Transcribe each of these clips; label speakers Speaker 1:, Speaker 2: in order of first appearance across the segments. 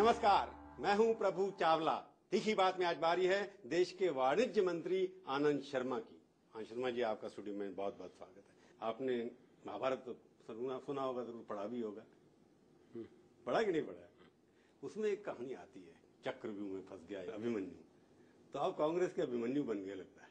Speaker 1: नमस्कार, मैं हूँ प्रभु चावला। तीखी बात में आज बारी है देश के वाणिज्य मंत्री आनंद शर्मा की। आनंद शर्मा जी, आपका स्टूडियो में बहुत बहुत स्वागत है। आपने महाभारत तो सुना होगा, ज़रूर पढ़ा भी होगा। पढ़ा कि नहीं पढ़ा? उसमें एक कहानी आती है, चक्रव्यूह में फंस गया अभिमन्यु। तो आप कांग्रेस के अभिमन्यु बन गए लगता है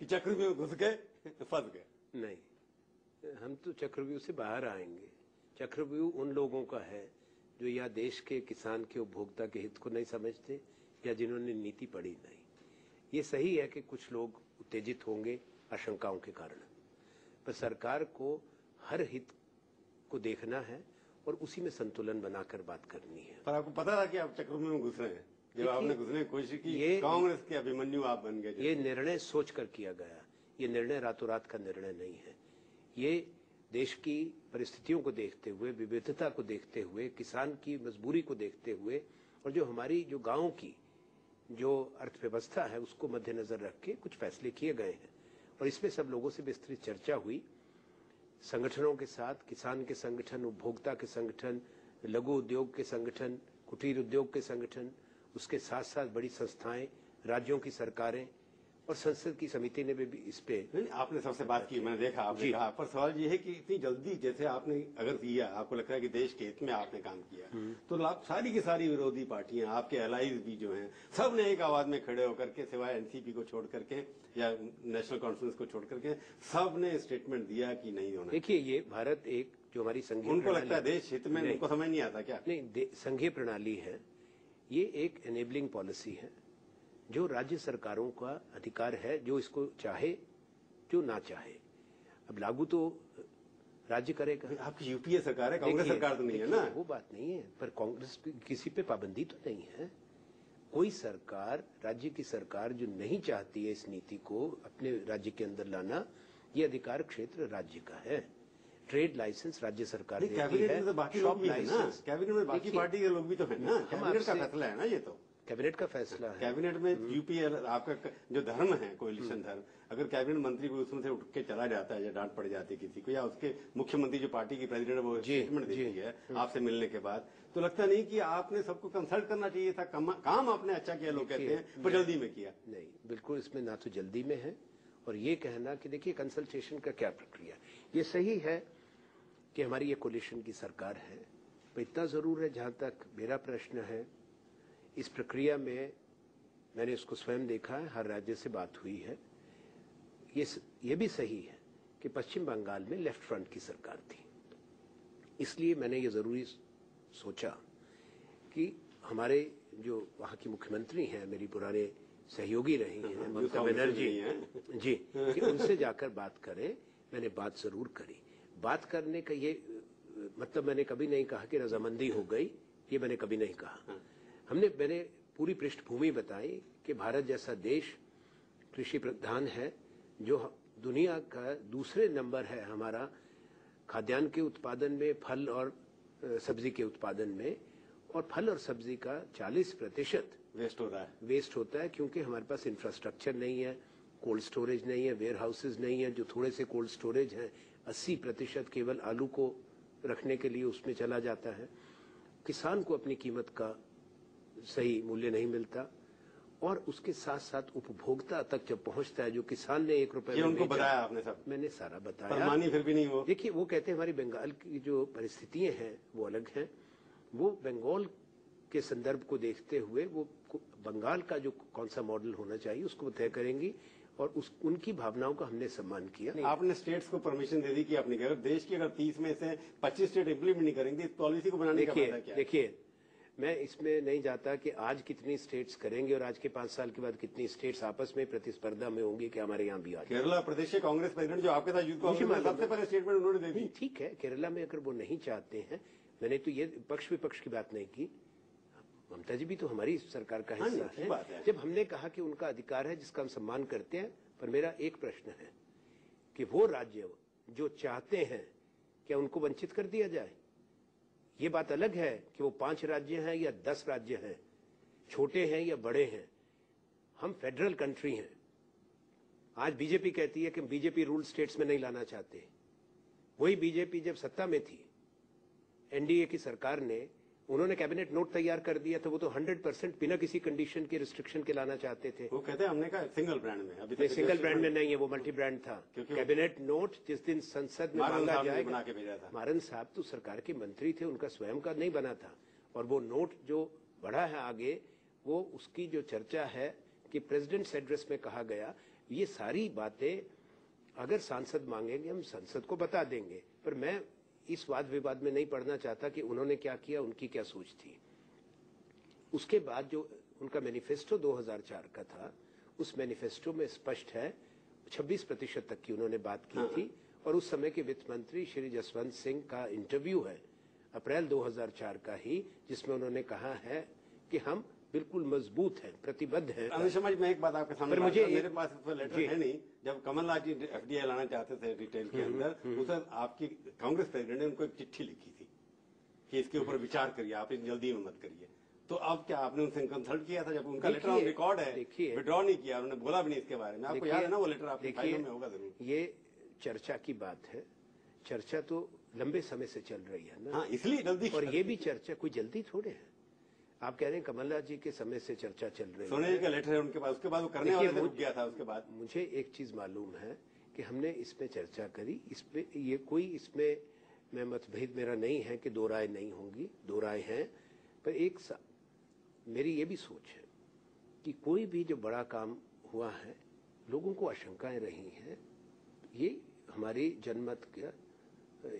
Speaker 1: कि चक्रव्यूह में घुस गए, फंस गए।
Speaker 2: नहीं, हम तो चक्रव्यूह से बाहर आएँगे। चक्रव्यूह उन लोगों का है जो या देश के किसान के उपभोक्ता के हित को नहीं समझते या जिन्होंने नीति पढ़ी नहीं। ये सही है कि कुछ लोग उत्तेजित होंगे आशंकाओं के कारण। पर सरकार को हर हित को देखना है और उसी में संतुलन बनाकर बात करनी है।
Speaker 1: पर आपको पता था कि आप चक्रव्यूह में घुस रहे हैं? जब आपने घुसने की कोशिश की
Speaker 2: ये-
Speaker 1: कांग्रेस के अभिमन्यु आप बन गए
Speaker 2: ये निर्णय सोच कर किया गया। ये निर्णय रातों रात का निर्णय नहीं है। ये देश की परिस्थितियों को देखते हुए, विविधता को देखते हुए, किसान की मजबूरी को देखते हुए और जो हमारी, जो गाँव की जो अर्थव्यवस्था है, उसको मद्देनजर रख के कुछ फैसले किए गए हैं। और इसमें सब लोगों से विस्तृत चर्चा हुई। संगठनों के साथ, किसान के संगठन, उपभोक्ता के संगठन, लघु उद्योग के संगठन, कुटीर उद्योग के संगठन, उसके साथ साथ बड़ी संस्थाएँ, राज्यों की सरकारें और संसद की समिति ने भी इस पे
Speaker 1: नहीं आपने सबसे बात की मैंने देखा आपने कहा। पर सवाल ये है कि इतनी जल्दी जैसे आपने अगर दिया आपको लगता है कि देश के हित में आपने काम किया तो लाभ सारी की सारी विरोधी पार्टियाँ आपके एलाइज भी जो हैं सबने एक आवाज़ में खड़े होकर के सिवाय एनसीपी को छोड़ करके या नेशनल कॉन्फ्रेंस को छोड़ करके सबने स्टेटमेंट दिया कि नहीं होना
Speaker 2: देखिए ये भारत एक जो हमारी संघीय
Speaker 1: उनको लगता है देश हित में उनको समझ नहीं आता क्या?
Speaker 2: नहीं संघीय प्रणाली है ये एक एनेबलिंग पॉलिसी है। जो राज्य सरकारों का अधिकार है जो इसको चाहे जो ना चाहे। अब लागू तो राज्य करेगा।
Speaker 1: आपकी यूपीए सरकार है कांग्रेस सरकार तो नहीं है ना?
Speaker 2: वो बात नहीं है पर कांग्रेस किसी पे पाबंदी तो नहीं है। कोई सरकार राज्य की सरकार जो नहीं चाहती है इस नीति को अपने राज्य के अंदर लाना ये अधिकार क्षेत्र राज्य का है। ट्रेड लाइसेंस राज्य सरकार देती
Speaker 1: कैबिनेट
Speaker 2: है
Speaker 1: में तो बाकी
Speaker 2: शॉप
Speaker 1: लोग भी है ना।
Speaker 2: लाइसेंस।
Speaker 1: कैबिनेट में बाकी पार्टी के लोग भी तो है ना। कैबिनेट का फैसला है ना ये तो।
Speaker 2: कैबिनेट का फैसला है।
Speaker 1: कैबिनेट में यूपी आपका जो धर्म है कोलिशन धर्म अगर कैबिनेट मंत्री को उसमें से उठ के चला जाता है या डांट पड़ जाती है किसी को या उसके मुख्यमंत्री जो पार्टी की प्रेसिडेंट है वो स्टेटमेंट देती है आपसे मिलने के बाद तो लगता नहीं कि आपने सबको कंसल्ट करना चाहिए था काम आपने अच्छा किया लोग कहते हैं पर जल्दी में किया।
Speaker 2: नहीं बिल्कुल इसमें ना तो जल्दी में है और ये कहना कि देखिए कंसल्टेशन का क्या प्रक्रिया? ये सही है कि हमारी ये कोलिशन की सरकार है पर इतना ज़रूर है जहाँ तक मेरा प्रश्न है इस प्रक्रिया में मैंने इसको स्वयं देखा है हर राज्य से बात हुई है। ये ये भी सही है कि पश्चिम बंगाल में लेफ़्ट फ्रंट की सरकार थी। इसलिए मैंने ये ज़रूरी सोचा कि हमारे जो वहाँ की मुख्यमंत्री हैं मेरी पुराने सहयोगी रही हैं ममता बनर्जी
Speaker 1: नहीं
Speaker 2: जी कि उनसे जाकर बात करें। मैंने बात ज़रूर करी। बात करने का ये मतलब मैंने कभी नहीं कहा कि रजामंदी हो गई ये मैंने कभी नहीं कहा। हमने मैंने पूरी पृष्ठभूमि बताई कि भारत जैसा देश कृषि प्रधान है जो दुनिया का दूसरे नंबर है हमारा खाद्यान्न के उत्पादन में फल और सब्ज़ी के उत्पादन में और फल और सब्ज़ी का 40 प्रतिशत
Speaker 1: वेस्ट हो रहा है।
Speaker 2: वेस्ट होता है क्योंकि हमारे पास इंफ्रास्ट्रक्चर नहीं है कोल्ड स्टोरेज नहीं है वेयर हाउसेज नहीं है जो थोड़े से कोल्ड स्टोरेज हैं 80 प्रतिशत केवल आलू को रखने के लिए उसमें चला जाता है। किसान को अपनी कीमत का सही मूल्य नहीं मिलता और उसके साथ साथ उपभोक्ता तक जब पहुँचता है जो किसान ने एक रुपए में
Speaker 1: उनको बताया आपने सब।
Speaker 2: मैंने सारा बताया।
Speaker 1: मानी फिर भी नहीं वो।
Speaker 2: देखिए वो कहते हैं हमारी बंगाल की जो परिस्थितियाँ हैं वो अलग हैं। वो बंगाल के संदर्भ को देखते हुए वो बंगाल का जो कौन सा मॉडल होना चाहिए उसको तय करेंगी और उस उनकी भावनाओं का हमने सम्मान किया।
Speaker 1: आपने स्टेट्स को परमिशन दे दी कि अपनी अगर देश की अगर तीस में से पच्चीस स्टेट इम्प्लीमेंट नहीं करेंगे इस पॉलिसी को बनाने का
Speaker 2: देखिए देखिए मैं इसमें नहीं जाता कि आज कितनी स्टेट्स करेंगे और आज के पाँच साल के बाद कितनी स्टेट्स आपस में प्रतिस्पर्धा में होंगी कि हमारे यहाँ भी आ
Speaker 1: केरला प्रदेश के कांग्रेस प्रेसिडेंट जो आपके साथ में सबसे पहले स्टेटमेंट उन्होंने दे दी।
Speaker 2: ठीक है केरला में अगर वो नहीं चाहते हैं मैंने तो ये पक्ष विपक्ष की बात नहीं की। ममता जी भी तो हमारी सरकार का
Speaker 1: हाँ
Speaker 2: हिस्सा
Speaker 1: बात है।
Speaker 2: जब हमने कहा कि उनका अधिकार है जिसका हम सम्मान करते हैं पर मेरा एक प्रश्न है कि वो राज्य जो चाहते हैं क्या उनको वंचित कर दिया जाए? ये बात अलग है कि वो पाँच राज्य हैं या दस राज्य हैं, छोटे हैं या बड़े हैं। हम फेडरल कंट्री हैं। आज बीजेपी कहती है कि बीजेपी रूल स्टेट्स में नहीं लाना चाहते। वही बीजेपी जब सत्ता में थी, एनडीए की सरकार ने उन्होंने कैबिनेट नोट तैयार कर दिया था वो तो 100 परसेंट बिना किसी कंडीशन के रिस्ट्रिक्शन के लाना चाहते थे।
Speaker 1: वो कहते हैं हमने कहा सिंगल ब्रांड में अभी
Speaker 2: नहीं सिंगल ब्रांड में नहीं। है वो मल्टी ब्रांड था कैबिनेट नोट जिस दिन संसद में मांगा
Speaker 1: था।
Speaker 2: मारन साहब तो सरकार के मंत्री थे उनका स्वयं का नहीं बना था। और वो नोट जो बढ़ा है आगे वो उसकी जो चर्चा है कि प्रेसिडेंट्स एड्रेस में कहा गया ये सारी बातें अगर सांसद मांगेंगे हम संसद को बता देंगे। पर मैं इस वाद विवाद में नहीं पढ़ना चाहता कि उन्होंने क्या किया उनकी क्या सोच थी। उसके बाद जो उनका मैनिफेस्टो 2004 का था उस मैनिफेस्टो में स्पष्ट है 26 प्रतिशत तक की उन्होंने बात की थी और उस समय के वित्त मंत्री श्री जसवंत सिंह का इंटरव्यू है अप्रैल 2004 का ही जिसमें उन्होंने कहा है कि हम बिल्कुल मज़बूत है प्रतिबद्ध है।
Speaker 1: अनिल शर्मा जी मैं एक बात आपके सामने
Speaker 2: मुझे एक-
Speaker 1: मेरे पास इस लेटर है नहीं। जब कमलनाथ जी एफडीआई लाना चाहते थे रिटेल के अंदर उस आपकी कांग्रेस प्रेसिडेंट ने उनको एक चिट्ठी लिखी थी कि इसके ऊपर विचार करिए आप इस जल्दी में मत करिए। तो अब क्या आपने उनसे कंसल्ट किया था? जब उनका लेटर ऑन
Speaker 2: देखिए,
Speaker 1: रिकॉर्ड है विड्रॉ नहीं किया उन्होंने बोला भी नहीं इसके बारे में। आपको याद है ना वो लेटर आपकी
Speaker 2: देखिए,
Speaker 1: फाइलों में होगा ज़रूर।
Speaker 2: ये चर्चा की बात है। चर्चा तो लंबे समय से चल रही है ना।
Speaker 1: हाँ इसलिए जल्दी
Speaker 2: और ये भी चर्चा कोई जल्दी थोड़े है? आप कह रहे हैं कमलनाथ जी के समय से चर्चा चल रही
Speaker 1: सोने
Speaker 2: है
Speaker 1: जी का लेटर है उनके पास। उसके बाद वो करने वाले थे रुक गया था उसके बाद।
Speaker 2: मुझे एक चीज़ मालूम है कि हमने इसमें चर्चा करी। इसमें ये कोई इसमें मैं मतभेद मेरा नहीं है कि दो राय नहीं होंगी दो राय हैं। पर एक सा, मेरी ये भी सोच है कि कोई भी जो बड़ा काम हुआ है लोगों को आशंकाएँ रही हैं ये हमारी जनमत का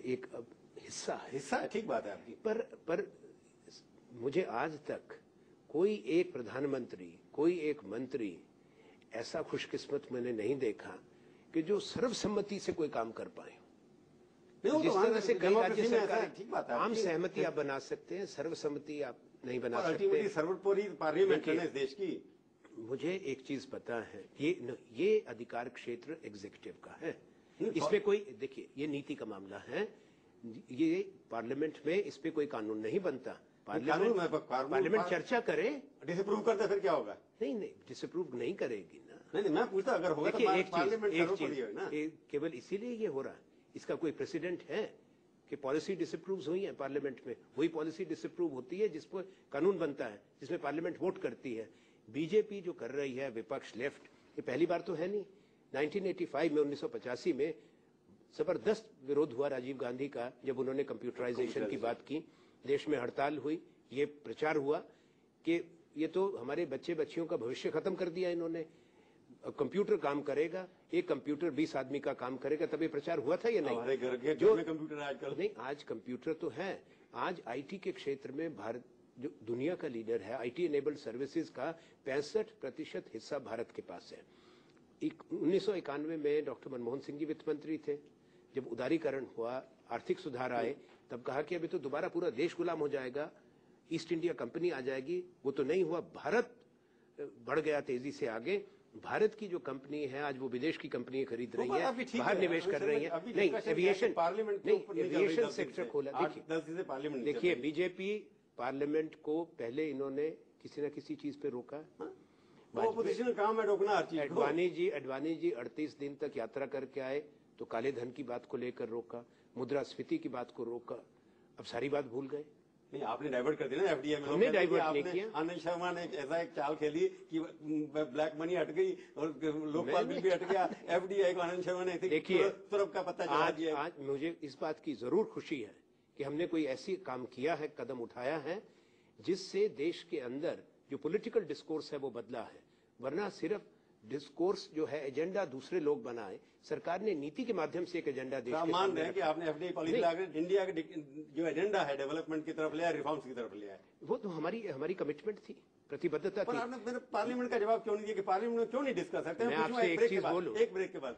Speaker 2: एक अब हिस्सा है।
Speaker 1: हिस्सा ठीक बात है आपकी।
Speaker 2: पर पर मुझे आज तक कोई एक प्रधानमंत्री कोई एक मंत्री ऐसा खुशकिस्मत मैंने नहीं देखा कि जो सर्वसम्मति से कोई काम कर पाए।
Speaker 1: तो
Speaker 2: जिस तरह से कई राज्य सरकारें आम सहमति आप बना सकते हैं सर्वसम्मति आप नहीं बना सकते।
Speaker 1: सर्वोपरि पार्लियामेंट है देश की।
Speaker 2: मुझे एक चीज़ पता है ये न, ये अधिकार क्षेत्र एग्जीक्यूटिव का है। इसमें कोई देखिए ये नीति का मामला है। ये पार्लियामेंट में इस पे कोई कानून नहीं बनता। पार्लियामेंट चर्चा करे।
Speaker 1: डिसअप्रूव करते फिर क्या होगा?
Speaker 2: नहीं नहीं डिसअप्रूव नहीं करेगी ना।
Speaker 1: नहीं नहीं मैं पूछता अगर होगा तो
Speaker 2: एक
Speaker 1: पार्लियामेंट
Speaker 2: एक चीज़ केवल इसीलिए ये हो रहा है इसका कोई प्रेसिडेंट है कि पॉलिसी डिसअप्रूव हुई है पार्लियामेंट में? वही पॉलिसी डिसअप्रूव होती है जिस पर कानून बनता है जिसमें पार्लियामेंट वोट करती है। बीजेपी जो कर रही है विपक्ष लेफ़्ट ये पहली बार तो है नहीं। 1985 में 1985 में ज़बरदस्त विरोध हुआ राजीव गांधी का जब उन्होंने कंप्यूटराइजेशन की बात की। देश में हड़ताल हुई ये प्रचार हुआ कि ये तो हमारे बच्चे बच्चियों का भविष्य खत्म कर दिया इन्होंने। कंप्यूटर काम करेगा एक कंप्यूटर 20 आदमी का काम करेगा तब ये प्रचार हुआ था या नहीं?
Speaker 1: हमारे घर के
Speaker 2: जो-
Speaker 1: कंप्यूटर आजकल।
Speaker 2: नहीं आज कंप्यूटर तो है। आज आईटी के क्षेत्र में भारत जो दुनिया का लीडर है आईटी एनेबल्ड सर्विसेज़ का पैंसठ प्रतिशत हिस्सा भारत के पास है। उन्नीस सौ इक्यानवे में डॉक्टर मनमोहन सिंह जी वित्त मंत्री थे। जब उदारीकरण हुआ आर्थिक सुधार आए तब कहा कि अभी तो दोबारा पूरा देश गुलाम हो जाएगा ईस्ट इंडिया कंपनी आ जाएगी। वो तो नहीं हुआ भारत बढ़ गया तेज़ी से आगे। भारत की जो कंपनी है आज वो विदेश की कंपनी खरीद रही है बाहर निवेश कर रही है। नहीं एविएशन
Speaker 1: पार्लियामेंट
Speaker 2: नहीं एविएशन सेक्टर खोला। देखिए देखिए बीजेपी पार्लियामेंट को पहले इन्होंने किसी न किसी चीज़ पे रोका।
Speaker 1: वो काम है रोकना
Speaker 2: अडवाणी जी अडवाणी जी 38 दिन तक यात्रा करके आए। तो काले धन की बात को लेकर रोका मुद्रास्फीति की बात को रोका अब सारी बात भूल गए।
Speaker 1: नहीं आपने डाइवर्ट कर दिया ना एफडीआई में।
Speaker 2: हमने divert नहीं किया।
Speaker 1: आनंद शर्मा ने ऐसा एक चाल खेली कि ब्लैक मनी हट गई और लोकपाल बिल भी हट गया। एफडीआई को आनंद शर्मा ने
Speaker 2: देखिए,
Speaker 1: का पत्ता चला
Speaker 2: आज आज मुझे इस बात की ज़रूर खुशी है कि हमने कोई ऐसी काम किया है कदम उठाया है जिससे देश के अंदर जो पॉलिटिकल डिस्कोर्स है वो बदला है। वरना सिर्फ़ डिस्कोर्स जो है एजेंडा दूसरे लोग बनाए। सरकार ने नीति के माध्यम से एक एजेंडा देश
Speaker 1: आप
Speaker 2: के
Speaker 1: मान रहे हैं कि आपने एफडीआई पॉलिसी लाकर इंडिया का जो एजेंडा है डेवलपमेंट की तरफ़ लिया रिफॉर्म्स की तरफ़ लिया है।
Speaker 2: वो तो हमारी हमारी कमिटमेंट थी प्रतिबद्धता
Speaker 1: पर
Speaker 2: थी।
Speaker 1: आपने पार्लियामेंट का जवाब क्यों नहीं दिया कि पार्लियामेंट में क्यों नहीं डिस्कस करते
Speaker 2: आपसे एक
Speaker 1: ब्रेक के बाद-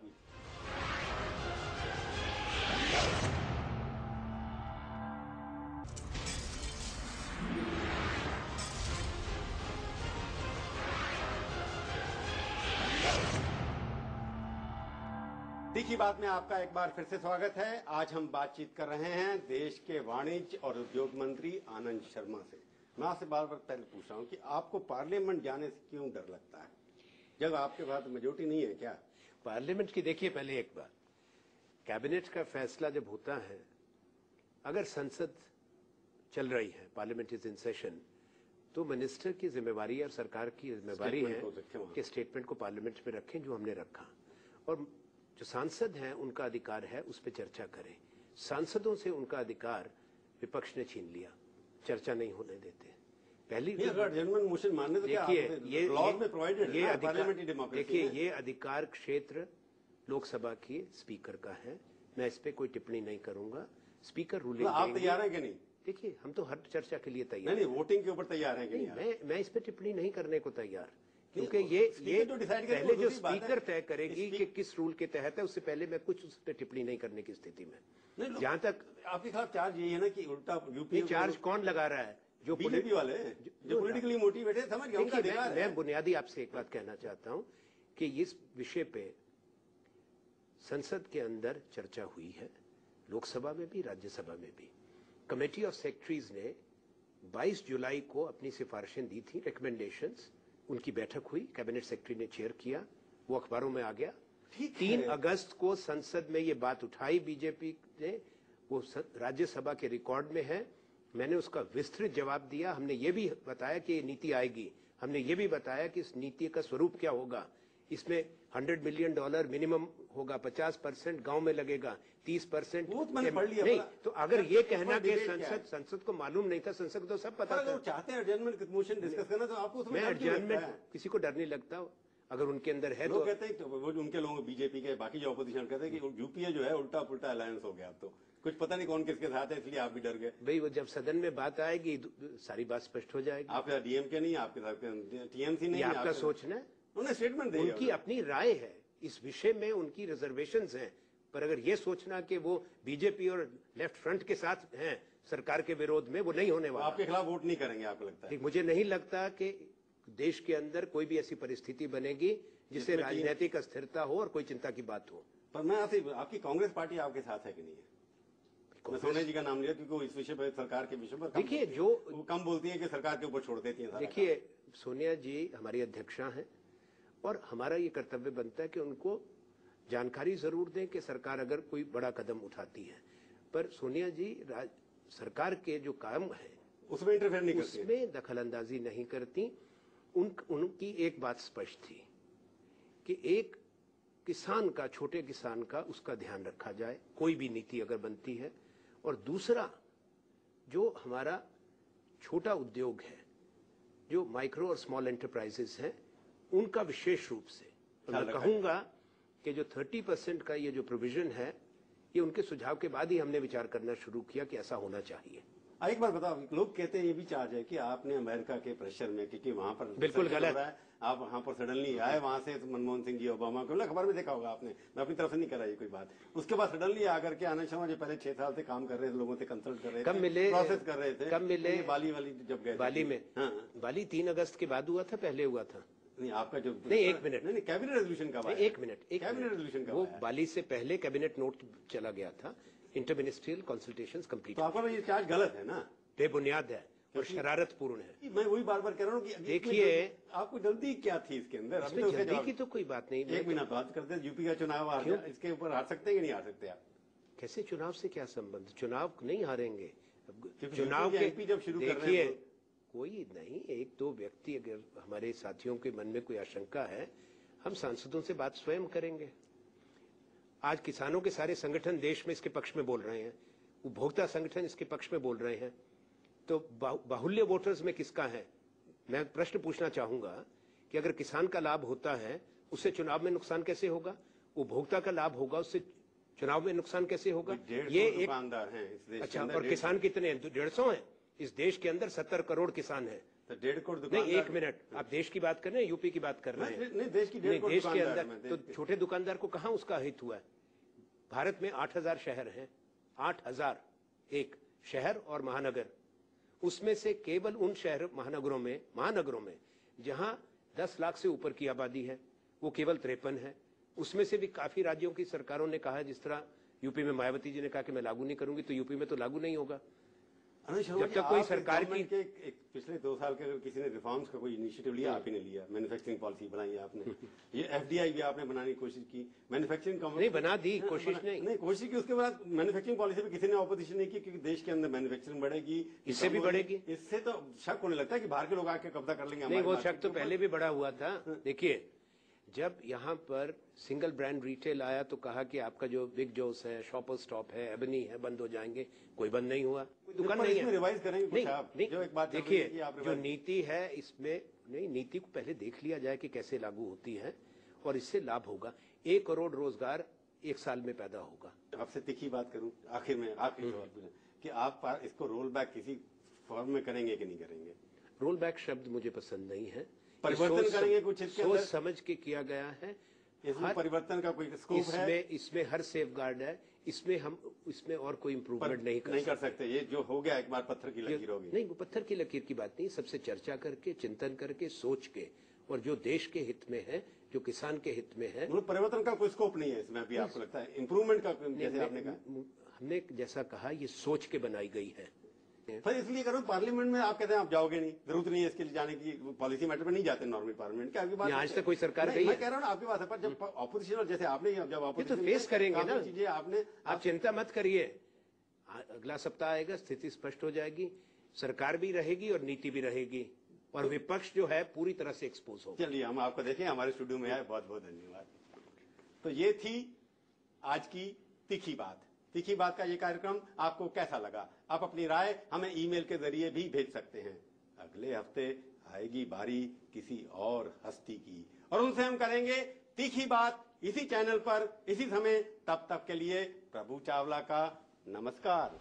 Speaker 1: के बात में आपका एक बार फिर से स्वागत है। आज हम बातचीत कर रहे हैं देश के वाणिज्य और उद्योग मंत्री आनंद शर्मा से। मैं आपसे बार बार पहले पूछ रहा हूँ कि आपको पार्लियामेंट जाने से क्यों डर लगता है? जब आपके पास मेजोरिटी नहीं है क्या?
Speaker 2: पार्लियामेंट की देखिए पहले एक बार कैबिनेट का फैसला जब होता है अगर संसद चल रही है पार्लियामेंट इज़ इन सेशन तो मिनिस्टर की जिम्मेवारी और सरकार की जिम्मेवारी है।
Speaker 1: कि
Speaker 2: स्टेटमेंट को पार्लियामेंट में रखें जो हमने रखा। और जो सांसद हैं उनका अधिकार है उस पर चर्चा करें। सांसदों से उनका अधिकार विपक्ष ने छीन लिया। चर्चा नहीं होने देते। पहली
Speaker 1: नहीं, जनमन मोशन मानने तो
Speaker 2: देखिए ये
Speaker 1: लॉज में प्रोवाइडेड
Speaker 2: ये अधिकार- देखिए ये अधिकार क्षेत्र लोकसभा के स्पीकर का है। मैं इस पर कोई टिप्पणी नहीं करूँगा। स्पीकर रूलिंग
Speaker 1: आप तैयार हैं कि नहीं?
Speaker 2: देखिए हम तो हर चर्चा के लिए तैयार
Speaker 1: नहीं वोटिंग के ऊपर तैयार हैं कि
Speaker 2: नहीं
Speaker 1: नहीं
Speaker 2: मैं मैं इस पर टिप्पणी नहीं करने को तैयार। क्योंकि ये ये
Speaker 1: करेगा
Speaker 2: पहले जो। स्पीकर तय करेगी कि किस रूल के तहत है उससे पहले मैं कुछ उस पर टिप्पणी नहीं करने की स्थिति में। जहाँ तक
Speaker 1: आपके खिलाफ चार्ज यही है ना कि उल्टा यूपी
Speaker 2: ये चार्ज कौन लगा रहा है? जो
Speaker 1: बीजेपी वाले जो पोलिटिकली मोटिवेटेड समझ गया
Speaker 2: मैं बुनियादी आपसे एक बात कहना चाहता हूँ कि इस विषय पे संसद के अंदर चर्चा हुई है लोकसभा में भी राज्यसभा में भी। कमेटी ऑफ़ सेक्रेटरीज ने 22 जुलाई को अपनी सिफारिशें दी थी रिकमेंडेशंस उनकी बैठक हुई कैबिनेट सेक्रेटरी ने चेयर किया वो अखबारों में आ गया। तीन अगस्त को संसद में ये बात उठाई बीजेपी ने वो राज्यसभा के रिकॉर्ड में है। मैंने उसका विस्तृत जवाब दिया। हमने ये भी बताया कि ये नीति आएगी। हमने ये भी बताया कि इस नीति का स्वरूप क्या होगा। इसमें 100 मिलियन डॉलर मिनिमम होगा 50 परसेंट गाँव में लगेगा 30 परसेंट
Speaker 1: वो तो लिया,
Speaker 2: नहीं तो अगर ये कहना कि? संसद संसद को मालूम नहीं था संसद को तो सब पता था।
Speaker 1: चाहते हैं एडजर्नमेंट मोशन डिस्कस करना तो आपको उसमें
Speaker 2: मैं
Speaker 1: है?
Speaker 2: किसी को डर नहीं लगता अगर उनके अंदर है तो।
Speaker 1: कहते हैं वो उनके लोग बीजेपी के बाकी जो अपोजिशन कहते हैं कि यूपीए जो है उल्टा पुल्टा अलायंस हो गया अब तो। कुछ पता नहीं कौन किसके साथ है इसलिए आप भी डर गए।
Speaker 2: भाई वो जब सदन में बात आएगी सारी बात स्पष्ट हो जाएगी।
Speaker 1: आपके साथ डीएमके नहीं आपके साथ टीएमसी नहीं
Speaker 2: आपके- सोचना है।
Speaker 1: उन्होंने स्टेटमेंट दी
Speaker 2: उनकी अपनी राय है। इस विषय में उनकी रिजर्वेशन हैं। पर अगर ये सोचना कि वो बीजेपी और लेफ़्ट फ्रंट के साथ हैं सरकार के विरोध में वो नहीं होने वाला।
Speaker 1: आपके खिलाफ वोट नहीं करेंगे आपको लगता है?
Speaker 2: मुझे नहीं लगता कि देश के अंदर कोई भी ऐसी परिस्थिति बनेगी जिससे राजनीतिक अस्थिरता हो और कोई चिंता की बात हो।
Speaker 1: पर मैं आपसे आपकी कांग्रेस पार्टी आपके साथ है कि नहीं है? सोने जी का नाम लिया क्योंकि वो इस विषय पर सरकार के विषय पर
Speaker 2: देखिए, जो-
Speaker 1: कम बोलती है कि सरकार के ऊपर छोड़ देती है
Speaker 2: देखिए सोनिया जी हमारी अध्यक्षा हैं। और हमारा ये कर्तव्य बनता है कि उनको जानकारी ज़रूर दें कि सरकार अगर कोई बड़ा कदम उठाती है। पर सोनिया जी सरकार के जो काम है
Speaker 1: उसमें इंटरफेयर नहीं करती
Speaker 2: उसमें दखल अंदाजी नहीं करती। उन उनकी एक बात स्पष्ट थी कि एक किसान का छोटे किसान का उसका ध्यान रखा जाए कोई भी नीति अगर बनती है। और दूसरा जो हमारा छोटा उद्योग है जो माइक्रो और स्मॉल एंटरप्राइजेस हैं उनका विशेष रूप से
Speaker 1: ख्याल
Speaker 2: मैं कहूँगा कि जो 30 परसेंट का ये जो प्रोविज़न है ये उनके सुझाव के बाद ही हमने विचार करना शुरू किया कि ऐसा होना चाहिए
Speaker 1: एक बार बताओ लोग कहते हैं ये भी चार्ज है कि आपने अमेरिका के प्रेशर में क्योंकि वहाँ पर
Speaker 2: बिल्कुल गलत।
Speaker 1: है, आप वहाँ पर सडनली आए वहाँ से तो मनमोहन सिंह जी ओबामा को अखबार में देखा होगा आपने मैं अपनी तरफ़ से नहीं करा ये कोई बात उसके बाद सडनली आकर के आनंद शर्मा जो पहले छह साल से काम कर रहे थे लोगों से कंसल्ट कर रहे थे
Speaker 2: कब मिले?
Speaker 1: प्रोसेस कर रहे थे
Speaker 2: कब मिले?
Speaker 1: बाली वाली जब गए
Speaker 2: बाली में
Speaker 1: हाँ
Speaker 2: बाली तीन अगस्त के बाद हुआ था पहले हुआ था
Speaker 1: नहीं आपका जो
Speaker 2: नहीं, एक मिनट।
Speaker 1: नहीं नहीं कैबिनेट रेजोल्यूशन
Speaker 2: नहीं, एक मिनट एक
Speaker 1: कैबिनेट रेजोल्यूशन कब
Speaker 2: वो बाली से पहले कैबिनेट नोट चला गया था। इंटरमिनिस्ट्रियल कंसल्टेशंस कंप्लीट
Speaker 1: तो आपका ये चार्ज गलत है ना?
Speaker 2: बेबुनियाद है और शरारतपूर्ण है।
Speaker 1: मैं वही बार बार कह रहा हूँ कि
Speaker 2: देखिए,
Speaker 1: आपको जल्दी क्या थी इसके अंदर? तो
Speaker 2: जल्दी की तो कोई बात नहीं।
Speaker 1: एक मिनट बात करते हैं। यूपी का चुनाव? इसके ऊपर हार सकते हैं कि नहीं हार सकते आप?
Speaker 2: कैसे चुनाव से क्या संबंध? चुनाव नहीं हारेंगे। चुनाव
Speaker 1: के
Speaker 2: के
Speaker 1: जब शुरू कर
Speaker 2: देखिए
Speaker 1: तो-
Speaker 2: कोई नहीं एक दो व्यक्ति अगर हमारे साथियों के मन में कोई आशंका है हम सांसदों से बात स्वयं करेंगे। आज किसानों के सारे संगठन देश में इसके पक्ष में बोल रहे हैं उपभोक्ता संगठन इसके पक्ष में बोल रहे हैं। तो बाहुल्य वोटर्स में किसका है? मैं प्रश्न पूछना चाहूँगा कि अगर किसान का लाभ होता है उससे चुनाव में नुकसान कैसे होगा? उपभोक्ता का लाभ होगा उससे चुनाव में नुकसान कैसे होगा? ये एक
Speaker 1: दुकानदार हैं इस देश
Speaker 2: अच्छा और किसान कितने हैं? डेढ़ सौ हैं? इस देश के अंदर सत्तर करोड़ किसान हैं।
Speaker 1: तो डेढ़ करोड़
Speaker 2: नहीं एक मिनट आप देश की बात कर रहे हैं यूपी की बात कर रहे हैं?
Speaker 1: नहीं, देश की
Speaker 2: नहीं देश के अंदर तो छोटे दुकानदार को कहाँ उसका हित हुआ है? भारत में आठ हज़ार शहर हैं आठ हज़ार एक शहर और महानगर। उसमें से केवल उन शहर महानगरों में महानगरों में जहाँ दस लाख से ऊपर की आबादी है वो केवल तिरपन है। उसमें से भी काफ़ी राज्यों की सरकारों ने कहा जिस तरह यूपी में मायावती जी ने कहा कि मैं लागू नहीं करूँगी तो यूपी में तो लागू नहीं होगा। जब तक कोई सरकार की
Speaker 1: के एक पिछले दो साल के अगर किसी ने रिफॉर्म्स का कोई इनिशिएटिव लिया आप ही ने लिया मैन्युफैक्चरिंग पॉलिसी बनाई है आपने। ये एफडीआई भी आपने बनाने की कोशिश की मैन्युफैक्चरिंग
Speaker 2: नहीं, बना दी, कोशिश नहीं।
Speaker 1: नहीं कोशिश की उसके बाद मैन्युफैक्चरिंग पॉलिसी पे किसी ने ऑपोजिशन नहीं की क्योंकि देश के अंदर मैन्युफैक्चरिंग बढ़ेगी
Speaker 2: इससे भी बढ़ेगी।
Speaker 1: इससे तो शक होने लगता है कि बाहर के लोग आके कब्जा कर लेंगे
Speaker 2: नहीं वो शक तो पहले भी बड़ा हुआ था। देखिए जब यहाँ पर सिंगल ब्रांड रिटेल आया तो कहा कि आपका जो बिग जोस है शॉपर स्टॉप है एबनी है बंद हो जाएँगे। कोई बंद नहीं हुआ। कोई दुकान नहीं है।
Speaker 1: रिवाइज करेंगे
Speaker 2: नहीं
Speaker 1: आप।
Speaker 2: नहीं
Speaker 1: जो एक बात
Speaker 2: देखिए जो नीति है इसमें नहीं नीति को पहले देख लिया जाए कि कैसे लागू होती है और इससे लाभ होगा। एक करोड़ रोज़गार एक साल में पैदा होगा।
Speaker 1: आपसे तिखी बात करूँ आखिर में आखिरी सवाल पूछा कि आप इसको रोल बैक किसी फॉर्म में करेंगे कि नहीं करेंगे?
Speaker 2: रोल बैक शब्द मुझे पसंद नहीं है।
Speaker 1: परिवर्तन करेंगे कुछ इसके
Speaker 2: सोच समझ के किया गया है।
Speaker 1: इसमें परिवर्तन का कोई स्कोप है?
Speaker 2: इसमें इसमें हर सेफ़ गार्ड है। इसमें हम इसमें और कोई इम्प्रूवमेंट नहीं कर
Speaker 1: नहीं कर सकते। ये जो हो गया एक बार पत्थर की लकीर होगी।
Speaker 2: नहीं वो पत्थर की लकीर की बात नहीं। सबसे चर्चा करके चिंतन करके सोच के और जो देश के हित में है जो किसान के हित में है।
Speaker 1: मतलब परिवर्तन का कोई स्कोप नहीं है इसमें अभी आपको लगता है। इम्प्रूवमेंट का जैसे आपने कहा।
Speaker 2: हमने जैसा कहा ये सोच के बनाई गई है।
Speaker 1: पर इसलिए करो पार्लियामेंट में आप कहते हैं आप जाओगे नहीं ज़रूरत नहीं है इसके लिए जाने की पॉलिसी मैटर में नहीं जाते नॉर्मल पार्लियामेंट क्या आपकी बात
Speaker 2: आज तक कोई सरकार
Speaker 1: नहीं,
Speaker 2: गई
Speaker 1: मैं कह रहा हूँ आपकी बात है पर जब ऑपोजिशन और जैसे आपने जब ऑपोजिशन
Speaker 2: फेस करेंगे ना।
Speaker 1: चीज़ें आपने
Speaker 2: आप चिंता मत करिए। अगला सप्ताह आएगा स्थिति स्पष्ट हो जाएगी सरकार भी रहेगी और नीति भी रहेगी और विपक्ष जो है पूरी तरह से एक्सपोज होगा।
Speaker 1: चलिए हम आपको देखें हमारे स्टूडियो में आए बहुत बहुत धन्यवाद। तो ये थी आज की तीखी बात। तीखी बात का ये कार्यक्रम आपको कैसा लगा? आप अपनी राय हमें ईमेल के ज़रिए भी भेज सकते हैं। अगले हफ़्ते आएगी बारी किसी और हस्ती की। और उनसे हम करेंगे तीखी बात इसी चैनल पर, इसी समय, तब तक के लिए प्रभु चावला का नमस्कार।